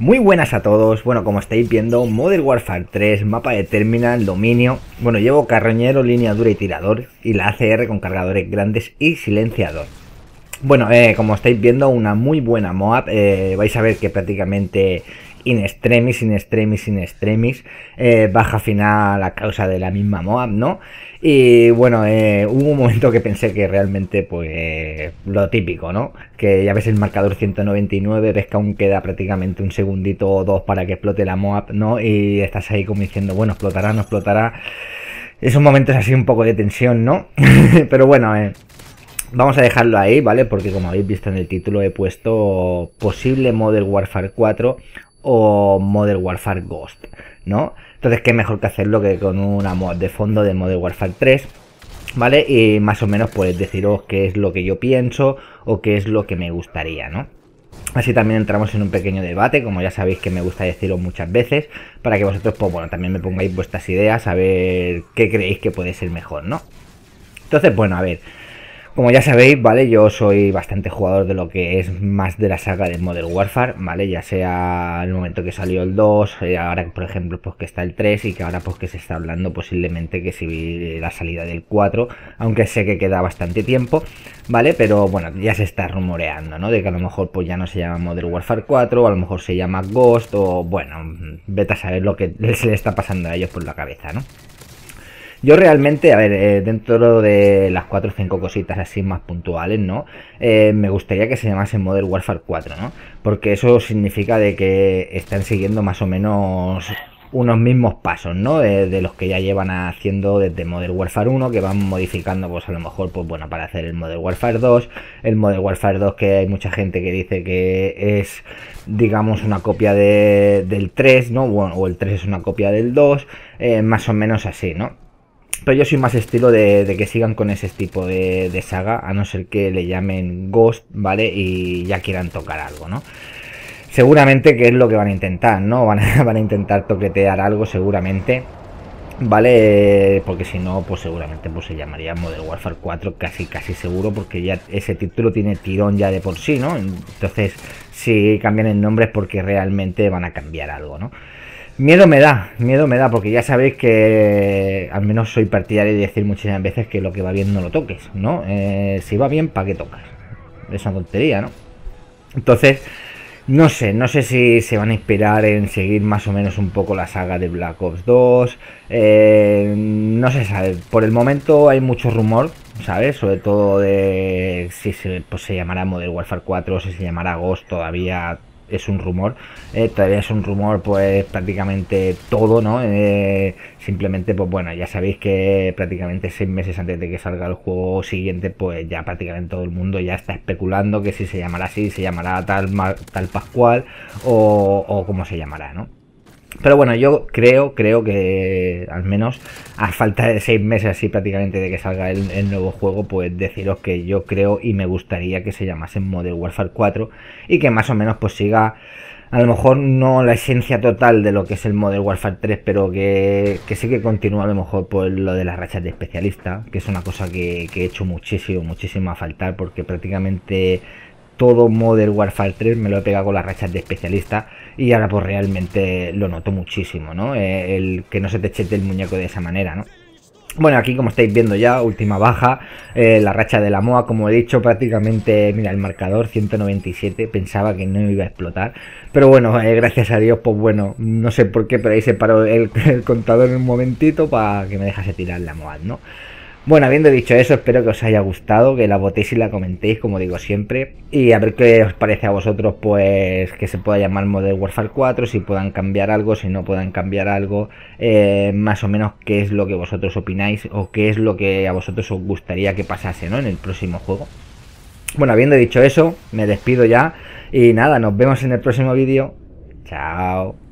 Muy buenas a todos, bueno como estáis viendo, Modern Warfare 3, mapa de terminal, dominio, bueno llevo carroñero, línea dura y tirador y la ACR con cargadores grandes y silenciador. Bueno, eh, como estáis viendo, una muy buena MOAB, eh, vais a ver que prácticamente in extremis, in extremis, in extremis, eh, baja final a causa de la misma MOAB, ¿no? Y bueno, eh, hubo un momento que pensé que realmente, pues, lo típico, ¿no? Que ya ves el marcador 199, ves que aún queda prácticamente un segundito o dos para que explote la MOAB, ¿no? Y estás ahí como diciendo, bueno, explotará, no explotará. Esos momentos así un poco de tensión, ¿no? Pero bueno, eh, Vamos a dejarlo ahí, ¿vale? Porque como habéis visto en el título he puesto posible Model Warfare 4 o Modern Warfare Ghost, ¿no? Entonces, ¿qué mejor que hacerlo que con una mod de fondo de Modern Warfare 3? ¿Vale? Y más o menos pues deciros qué es lo que yo pienso o qué es lo que me gustaría, ¿no? Así también entramos en un pequeño debate, como ya sabéis que me gusta decirlo muchas veces, para que vosotros, pues bueno, también me pongáis vuestras ideas, a ver qué creéis que puede ser mejor, ¿no? Entonces, bueno, a ver, como ya sabéis, ¿vale? Yo soy bastante jugador de lo que es más de la saga de Modern Warfare, ¿vale? Ya sea el momento que salió el 2, eh, ahora por ejemplo pues que está el 3 y que ahora pues que se está hablando posiblemente que si la salida del 4, aunque sé que queda bastante tiempo, ¿vale? Pero bueno, ya se está rumoreando, ¿no? De que a lo mejor pues ya no se llama Modern Warfare 4, o a lo mejor se llama Ghost, o bueno, vete a saber lo que se le está pasando a ellos por la cabeza, ¿no? Yo realmente, a ver, eh, dentro de las 4 o 5 cositas así más puntuales, ¿no? Eh, me gustaría que se llamase Modern Warfare 4, ¿no? Porque eso significa de que están siguiendo más o menos unos mismos pasos, ¿no? De, los que ya llevan haciendo desde Modern Warfare 1, que van modificando, pues a lo mejor, pues bueno, para hacer el Modern Warfare 2, el Modern Warfare 2 que hay mucha gente que dice que es, digamos, una copia de, del 3, ¿no? Bueno, o el 3 es una copia del 2, eh, más o menos así, ¿no? Pero yo soy más estilo de, que sigan con ese tipo de, saga, a no ser que le llamen Ghost, ¿vale? Y ya quieran tocar algo, ¿no? Seguramente que es lo que van a intentar, ¿no? Van a, van a intentar toquetear algo, seguramente. ¿Vale? Porque si no, pues seguramente pues, se llamaría Modern Warfare 4, casi casi seguro, porque ya ese título tiene tirón ya de por sí, ¿no? Entonces, si cambian el nombre es porque realmente van a cambiar algo, ¿no? Miedo me da, miedo me da, porque ya sabéis que al menos soy partidario de decir muchísimas veces que lo que va bien no lo toques, ¿no? Eh, si va bien, ¿para qué tocas? Es una tontería, ¿no? Entonces, no sé, no sé si se van a inspirar en seguir más o menos un poco la saga de Black Ops 2. Eh, no se sabe. Por el momento hay mucho rumor, ¿sabes? Sobre todo de si se, pues, se llamará Modern Warfare 4 o si se llamará Ghost todavía es un rumor, eh, todavía es un rumor pues prácticamente todo, ¿no? Eh, simplemente pues bueno, ya sabéis que prácticamente seis meses antes de que salga el juego siguiente pues ya prácticamente todo el mundo ya está especulando que si se llamará así, se llamará tal, tal Pascual o, o como se llamará, ¿no? Pero bueno, yo creo, creo que al menos a falta de seis meses así prácticamente de que salga el, nuevo juego, pues deciros que yo creo y me gustaría que se llamase Modern Warfare 4 y que más o menos pues siga a lo mejor no la esencia total de lo que es el Modern Warfare 3, pero que, sí que continúa a lo mejor por lo de las rachas de especialista, que es una cosa que, que he hecho muchísimo, muchísimo a faltar, porque prácticamente todo Modern Warfare 3 me lo he pegado con las rachas de especialista y ahora pues realmente lo noto muchísimo, ¿no? Eh, el que no se te chete el muñeco de esa manera, ¿no? Bueno, aquí como estáis viendo ya, última baja, eh, la racha de la MOA, como he dicho, prácticamente, mira, el marcador 197, pensaba que no iba a explotar, pero bueno, eh, gracias a Dios, pues bueno, no sé por qué, pero ahí se paró el, el contador en un momentito para que me dejase tirar la MOA, ¿no? Bueno, habiendo dicho eso, espero que os haya gustado, que la votéis y la comentéis, como digo siempre. Y a ver qué os parece a vosotros, pues que se pueda llamar Modern Warfare 4, si puedan cambiar algo, si no puedan cambiar algo, eh, más o menos qué es lo que vosotros opináis o qué es lo que a vosotros os gustaría que pasase ¿no? en el próximo juego. Bueno, habiendo dicho eso, me despido ya y nada, nos vemos en el próximo vídeo. Chao.